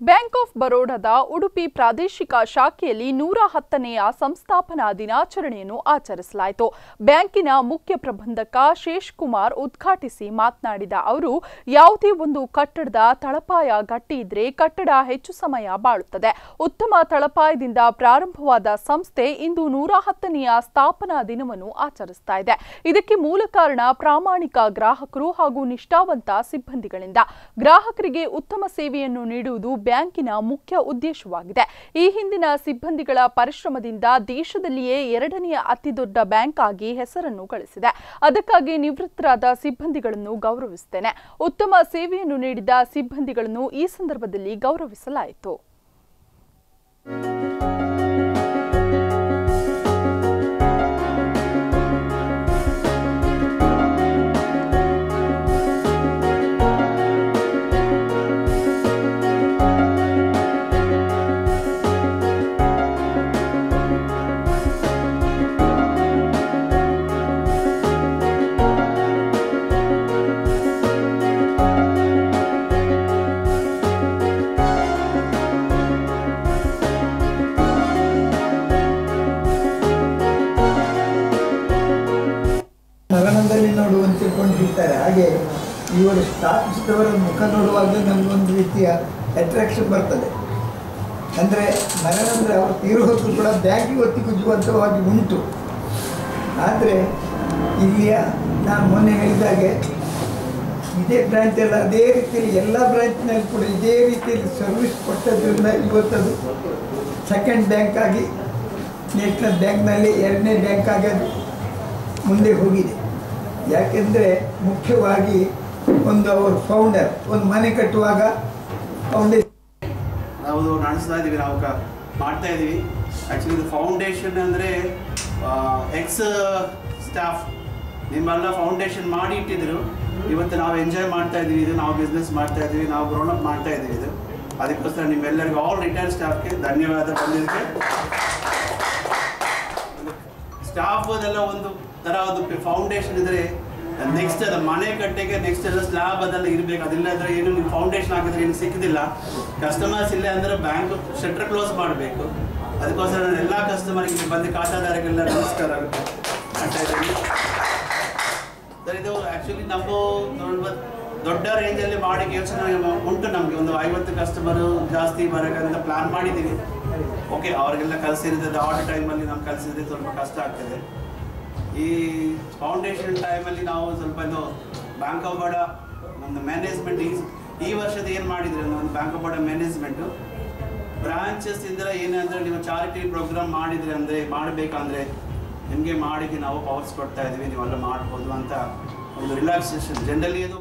Bank of ಬರೋಡಾದ ಉಡುಪಿ ಪ್ರಾದೇಶಿಕ ಶಾಖೆಯಲ್ಲಿ ನೂರ ಹತ್ತನೆಯ ಸಂಸ್ಥಾಪನಾ ದಿನಾಚರಣೆಯನ್ನು ಆಚರಿಸಲಾಯಿತು. ಬ್ಯಾಂಕಿನ ಮುಖ್ಯ ಪ್ರಬಂಧಕ ಶೇಷ್ಕುಮಾರ್ ಉದ್ಘಾಟಿಸಿ ಮಾತನಾಡಿದ ಅವರು, ಯಾವುದೇ ಒಂದು ಕಟ್ಟಡದ ತಳಪಾಯ ಗಟ್ಟಿ ಇದ್ರೆ ಕಟ್ಟಡ ಹೆಚ್ಚು ಸಮಯ ಬಾಳುತ್ತದೆ. ಉತ್ತಮ ತಳಪಾಯದಿಂದ ಪ್ರಾರಂಭವಾದ ಸಂಸ್ಥೆ ಇಂದು ನೂರ ಹತ್ತನೆಯ ಸ್ಥಾಪನಾ ದಿನವನ್ನು ಆಚರಿಸ್ತಾ ಇದೆ. ಇದಕ್ಕೆ ಮೂಲ ಕಾರಣ ಪ್ರಾಮಾಣಿಕ ಗ್ರಾಹಕರು ಹಾಗೂ ನಿಷ್ಠಾವಂತ ಸಿಬ್ಬಂದಿಗಳಿಂದ. ಗ್ರಾಹಕರಿಗೆ ಉತ್ತಮ ಸೇವೆಯನ್ನು ನೀಡುವುದು ಬ್ಯಾಂಕಿನ ಮುಖ್ಯ ಉದ್ದೇಶವಾಗಿದೆ. ಈ ಹಿಂದಿನ ಸಿಬ್ಬಂದಿಗಳ ಪರಿಶ್ರಮದಿಂದ ದೇಶದಲ್ಲಿಯೇ ಎರಡನೆಯ ಅತಿದೊಡ್ಡ ಬ್ಯಾಂಕ್ ಆಗಿ ಹೆಸರನ್ನು ಗಳಿಸಿದೆ. ಅದಕ್ಕಾಗಿ ನಿವೃತ್ತರಾದ ಸಿಬ್ಬಂದಿಗಳನ್ನು ಗೌರವಿಸುತ್ತೇನೆ. ಉತ್ತಮ ಸೇವೆಯನ್ನು ನೀಡಿದ ಸಿಬ್ಬಂದಿಗಳನ್ನು ಈ ಸಂದರ್ಭದಲ್ಲಿ ಗೌರವಿಸಲಾಯಿತು. ಮರಣದಲ್ಲಿ ನೋಡುವಂತೆ ತಿಳ್ಕೊಂಡಿರ್ತಾರೆ ಹಾಗೆ ಇವರು ಸ್ಥಾಪಿಸಿದವರ ಮುಖ ನೋಡುವಾಗ ನಮಗೊಂದು ರೀತಿಯ ಅಟ್ರಾಕ್ಷನ್ ಬರ್ತದೆ. ಅಂದರೆ ಮರಣ ಅಂದರೆ ಅವರು ತೀರು ಹೊತ್ತು ಕೂಡ ಬ್ಯಾಂಕಿಗೆ ಒತ್ತಿ ಕುಜ್ಜುವಂಥವಾಗಿ ಉಂಟು. ಆದರೆ ಇಲ್ಲಿಯ ನಾನು ಮೊನ್ನೆ ಹೇಳಿದಾಗೆ ಇದೇ ಬ್ರ್ಯಾಂಚಲ್ಲ ಅದೇ ರೀತಿಯಲ್ಲಿ ಎಲ್ಲ ಬ್ರಾಂಚ್ನಲ್ಲಿ ಕೂಡ ಇದೇ ರೀತಿಯಲ್ಲಿ ಸರ್ವಿಸ್ ಕೊಟ್ಟದ್ರಿಂದ ಇವತ್ತದು ಸೆಕೆಂಡ್ ಬ್ಯಾಂಕ್ ಆಗಿ ನ್ಯಾಷನಲ್ ಬ್ಯಾಂಕ್ನಲ್ಲಿ ಎರಡನೇ ಬ್ಯಾಂಕ್ ಆಗಿ ಅದು ಮುಂದೆ ಹೋಗಿದೆ. ಯಾಕೆಂದರೆ ಮುಖ್ಯವಾಗಿ ಒಂದು ಅವರು ಫೌಂಡರ್ ಒಂದು ಮನೆ ಕಟ್ಟುವಾಗ ಫೌಂಡೇಶನ್ ನಾವು ನಡೆಸ್ತಾ ಇದ್ದೀವಿ ನಾವು ಮಾಡ್ತಾ ಇದ್ದೀವಿ ಆ್ಯಕ್ಚುಲಿ ಇದು ಫೌಂಡೇಶನ್ ಅಂದರೆ ಎಕ್ಸ್ ಸ್ಟಾಫ್ ನಿಮ್ಮೆಲ್ಲ ಫೌಂಡೇಶನ್ ಮಾಡಿ ಇಟ್ಟಿದ್ರು. ಇವತ್ತು ನಾವು ಎಂಜಾಯ್ ಮಾಡ್ತಾ ಇದ್ದೀವಿ ಇದು ನಾವು ಬಿಸ್ನೆಸ್ ಮಾಡ್ತಾ ಇದ್ದೀವಿ ನಾವು ಗ್ರೋನ್ ಅಪ್ ಮಾಡ್ತಾ ಇದ್ದೀವಿ ಇದು. ಅದಕ್ಕೋಸ್ಕರ ನಿಮ್ಮೆಲ್ಲರಿಗೂ ಆಲ್ ರಿಟೈರ್ಡ್ ಸ್ಟಾಫ್ಗೆ ಧನ್ಯವಾದ ಬಂದಿದ್ದಕ್ಕೆ. ಸ್ಟಾಫ್ ಅದೆಲ್ಲ ಒಂದು ಥರ ಅದು ಫೌಂಡೇಶನ್ ಇದ್ರೆ ನೆಕ್ಸ್ಟ್ ಅದು ಮನೆ ಕಟ್ಟೆಗೆ ನೆಕ್ಸ್ಟ್ ಎಲ್ಲ ಸ್ಲ್ಯಾಬ್ ಅದೆಲ್ಲ ಇರಬೇಕು. ಅದಿಲ್ಲ ಅಂದ್ರೆ ಏನು ನೀವು ಫೌಂಡೇಶನ್ ಹಾಕಿದ್ರೆ ಏನು ಸಿಕ್ಕಿದಿಲ್ಲ. ಕಸ್ಟಮರ್ಸ್ ಇಲ್ಲ ಅಂದ್ರೆ ಬ್ಯಾಂಕ್ ಶೆಟ್ರ್ ಕ್ಲೋಸ್ ಮಾಡಬೇಕು. ಅದಕ್ಕೋಸ್ಕರ ನಾನು ಎಲ್ಲ ಕಸ್ಟಮರ್ಗೆ ಬಂದು ಖಾತಾದಾರರಿಗೆಲ್ಲ ನಮಸ್ಕಾರ. ಅಂತ ಸರ್, ಇದು ಆ್ಯಕ್ಚುಲಿ ನಮ್ಮ ದೊಡ್ಡ ದೊಡ್ಡ ರೇಂಜಲ್ಲಿ ಮಾಡಿ ಯೋಚನೆ ಉಂಟು ನಮಗೆ. ಒಂದು ಐವತ್ತು ಕಸ್ಟಮರು ಜಾಸ್ತಿ ಬರೋಕ್ಕಂತ ಪ್ಲಾನ್ ಮಾಡಿದ್ದೀವಿ ಓಕೆ ಅವರಿಗೆಲ್ಲ ಕಲಿಸಿರ್ತದೆ ಆರ್ಡರ್ ಟೈಮಲ್ಲಿ ನಾವು ಕಲಿಸಿದ್ರೆ ಸ್ವಲ್ಪ ಕಷ್ಟ ಆಗ್ತದೆ. ಈ ಫೌಂಡೇಶನ್ ಟೈಮಲ್ಲಿ ನಾವು ಸ್ವಲ್ಪ ಇದು ಬ್ಯಾಂಕ್ ಆಫ್ ಬಡ ಒಂದು ಮ್ಯಾನೇಜ್ಮೆಂಟ್ ಈ ಈ ವರ್ಷದ ಏನು ಮಾಡಿದ್ರೆ ಒಂದು bank of Baroda management branches ಇಂದ ಏನಂದ್ರೆ ನೀವು ಚಾರಿಟಿ ಪ್ರೋಗ್ರಾಮ್ ಮಾಡಿದ್ರೆ ಅಂದರೆ ಮಾಡಬೇಕಂದ್ರೆ ನಿಮಗೆ ಮಾಡಿದ್ದು ನಾವು ಪವರ್ಸ್ ಕೊಡ್ತಾ ಇದ್ದೀವಿ, ನೀವೆಲ್ಲ ಮಾಡ್ಬೋದು ಅಂತ ಒಂದು ರಿಲ್ಯಾಕ್ಸೇಷನ್ ಜನರಲಿ ಅದು